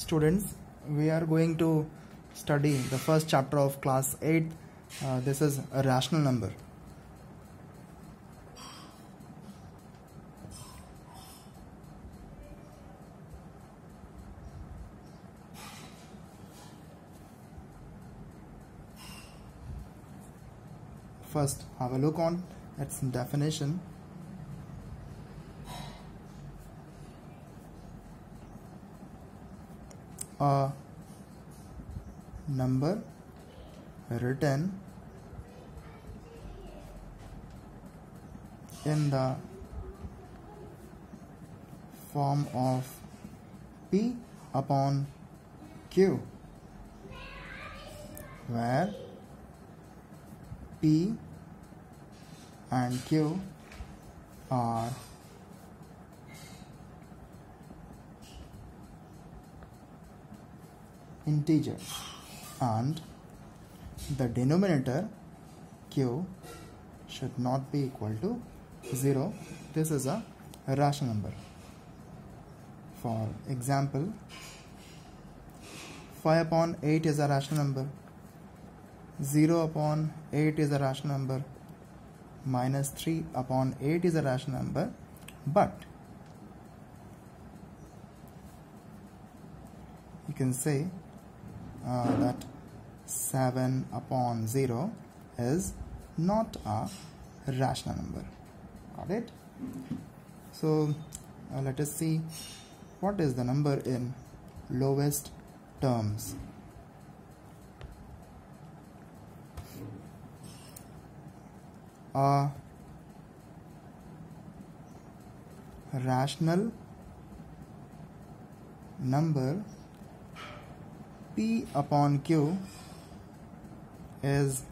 students we are going to study the first chapter of class 8 uh, this is a rational number. First have a look on its definition a number written in the form of p upon q where p and q are integer. And the denominator q should not be equal to 0 this is a rational number. For example 5 upon 8 is a rational number. 0 upon 8 is a rational number. Minus 3 upon 8 is a rational number. But you can say uh, that 7 upon 0 is not a rational number. Got it? So uh, let us see what is the number in lowest terms. A rational number P upon Q is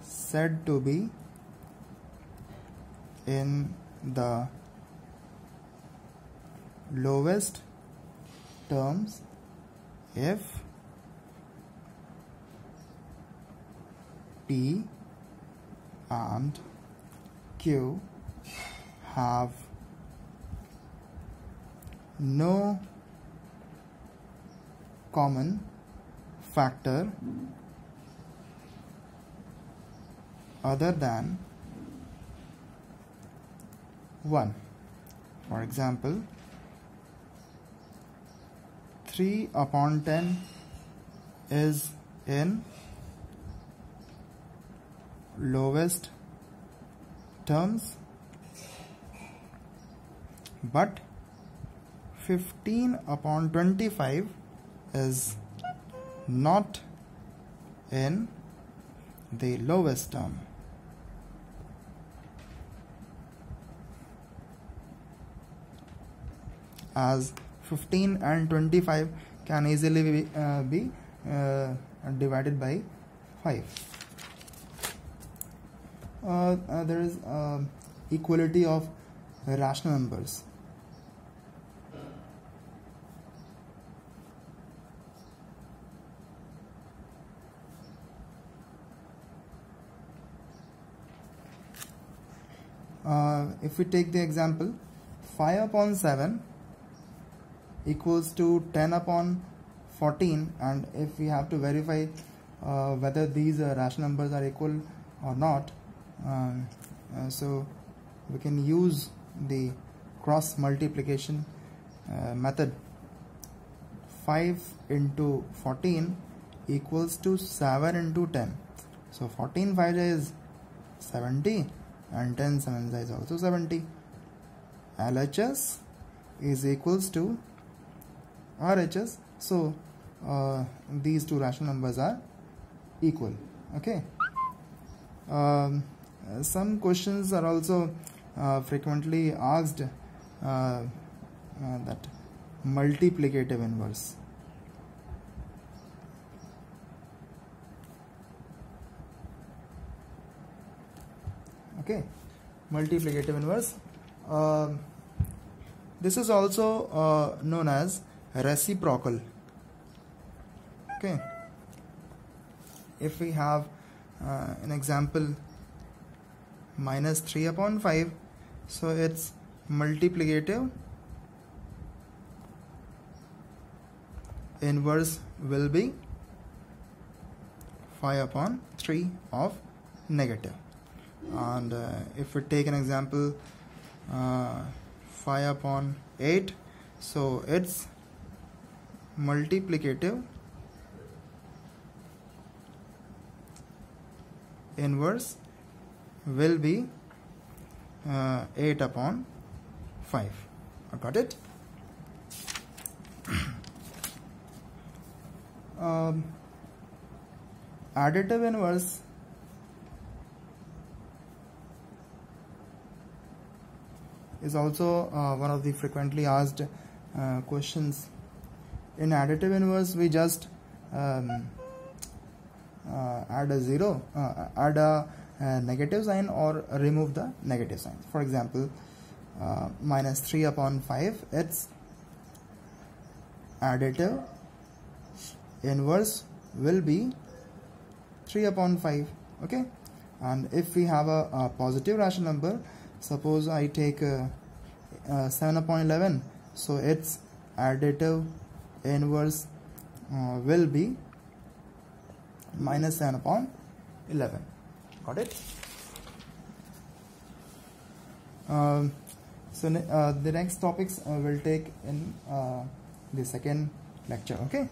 said to be in the lowest terms if P and Q have no common factor other than 1 for example 3 upon 10 is in lowest terms but 15 upon 25 is not in the lowest term. As 15 and 25 can easily be, uh, be uh, divided by 5 uh, uh, there is equality of rational numbers uh, if we take the example 5 upon 7 equals to 10 upon 14 and if we have to verify uh, whether these uh, rational numbers are equal or not um, uh, so we can use the cross multiplication uh, method. 5 into 14 equals to 7 into 10 so 14 5 is 70 and 10 7 is also 70 LHS is equals to RHS so uh, these two rational numbers are equal okay? Um, some questions are also uh, frequently asked uh, uh that multiplicative inverse okay. Multiplicative inverse. Uh, this is also uh, known as reciprocal. Okay. If we have uh, an example minus 3 upon 5 so it's multiplicative. Inverse will be 5 upon 3 of negative and uh, if we take an example uh, 5 upon 8 so it's multiplicative inverse will be uh, 8 upon 5 I got it? Um, additive inverse is also uh, one of the frequently asked uh, questions. In additive inverse we just um, uh, add a zero uh, add a, a, negative sign or remove the negative sign. For example uh, minus 3 upon 5 it's additive inverse will be 3 upon 5 okay? And if we have a, a positive rational number suppose I take uh, uh, 7 upon 11 so its additive inverse uh, will be minus 7 upon 11 got it? Um, so uh, the next topics uh, will take in uh, the second lecture okay